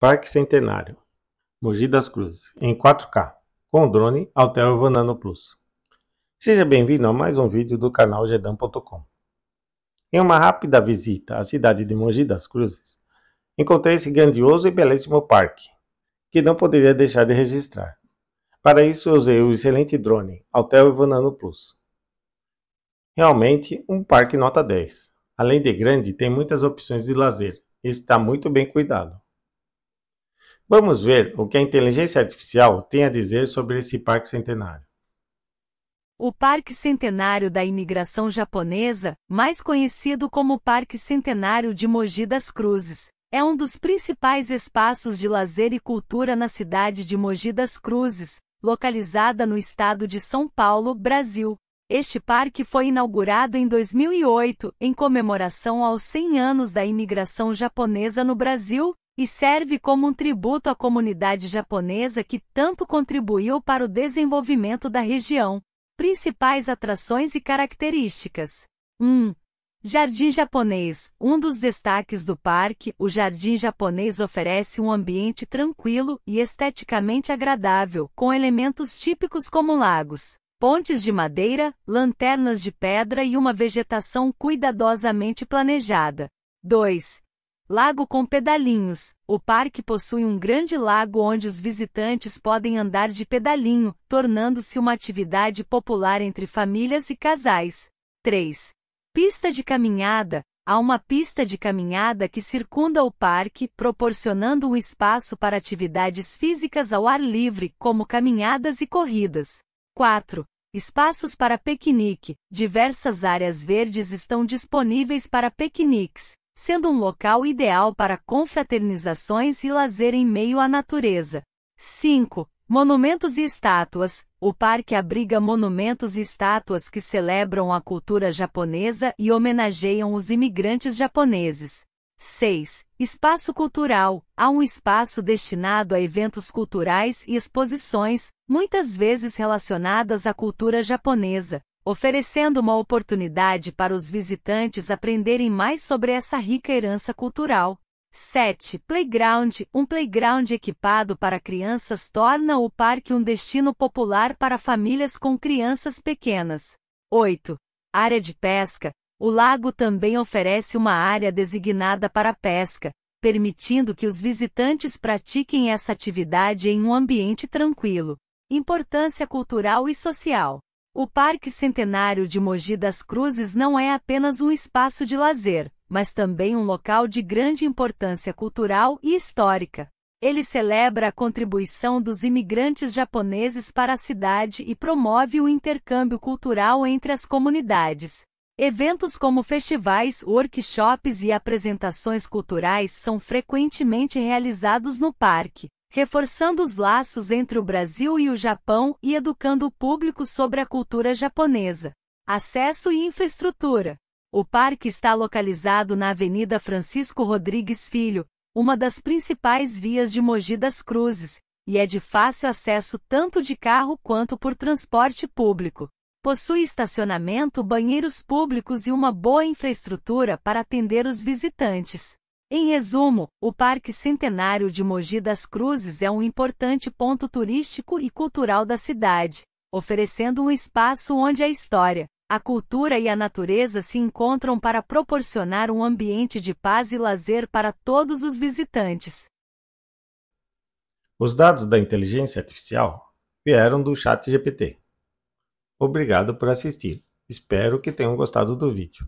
Parque Centenário, Mogi das Cruzes, em 4K, com o drone Altel Vanano Plus. Seja bem-vindo a mais um vídeo do canal Gedam.com. Em uma rápida visita à cidade de Mogi das Cruzes, encontrei esse grandioso e belíssimo parque, que não poderia deixar de registrar. Para isso, usei o excelente drone Altel Vanano Plus. Realmente, um parque nota 10. Além de grande, tem muitas opções de lazer e está muito bem cuidado. Vamos ver o que a inteligência artificial tem a dizer sobre esse parque centenário. O Parque Centenário da Imigração Japonesa, mais conhecido como Parque Centenário de Mogi das Cruzes, é um dos principais espaços de lazer e cultura na cidade de Mogi das Cruzes, localizada no estado de São Paulo, Brasil. Este parque foi inaugurado em 2008, em comemoração aos 100 anos da imigração japonesa no Brasil, e serve como um tributo à comunidade japonesa que tanto contribuiu para o desenvolvimento da região. Principais atrações e características. 1. Jardim Japonês. Um dos destaques do parque, o Jardim Japonês oferece um ambiente tranquilo e esteticamente agradável, com elementos típicos como lagos, pontes de madeira, lanternas de pedra e uma vegetação cuidadosamente planejada. 2. Lago com pedalinhos. O parque possui um grande lago onde os visitantes podem andar de pedalinho, tornando-se uma atividade popular entre famílias e casais. 3. Pista de caminhada. Há uma pista de caminhada que circunda o parque, proporcionando um espaço para atividades físicas ao ar livre, como caminhadas e corridas. 4. Espaços para piquenique. Diversas áreas verdes estão disponíveis para piqueniques, sendo um local ideal para confraternizações e lazer em meio à natureza. 5. Monumentos e estátuas. O parque abriga monumentos e estátuas que celebram a cultura japonesa e homenageiam os imigrantes japoneses. 6. Espaço cultural. Há um espaço destinado a eventos culturais e exposições, muitas vezes relacionadas à cultura japonesa, oferecendo uma oportunidade para os visitantes aprenderem mais sobre essa rica herança cultural. 7. Playground. Um playground equipado para crianças torna o parque um destino popular para famílias com crianças pequenas. 8. Área de pesca. O lago também oferece uma área designada para pesca, permitindo que os visitantes pratiquem essa atividade em um ambiente tranquilo. Importância cultural e social. O Parque Centenário de Mogi das Cruzes não é apenas um espaço de lazer, mas também um local de grande importância cultural e histórica. Ele celebra a contribuição dos imigrantes japoneses para a cidade e promove o intercâmbio cultural entre as comunidades. Eventos como festivais, workshops e apresentações culturais são frequentemente realizados no parque reforçando os laços entre o Brasil e o Japão e educando o público sobre a cultura japonesa. Acesso e infraestrutura. O parque está localizado na Avenida Francisco Rodrigues Filho, uma das principais vias de Mogi das Cruzes, e é de fácil acesso tanto de carro quanto por transporte público. Possui estacionamento, banheiros públicos e uma boa infraestrutura para atender os visitantes. Em resumo, o Parque Centenário de Mogi das Cruzes é um importante ponto turístico e cultural da cidade, oferecendo um espaço onde a história, a cultura e a natureza se encontram para proporcionar um ambiente de paz e lazer para todos os visitantes. Os dados da inteligência artificial vieram do Chat GPT. Obrigado por assistir. Espero que tenham gostado do vídeo.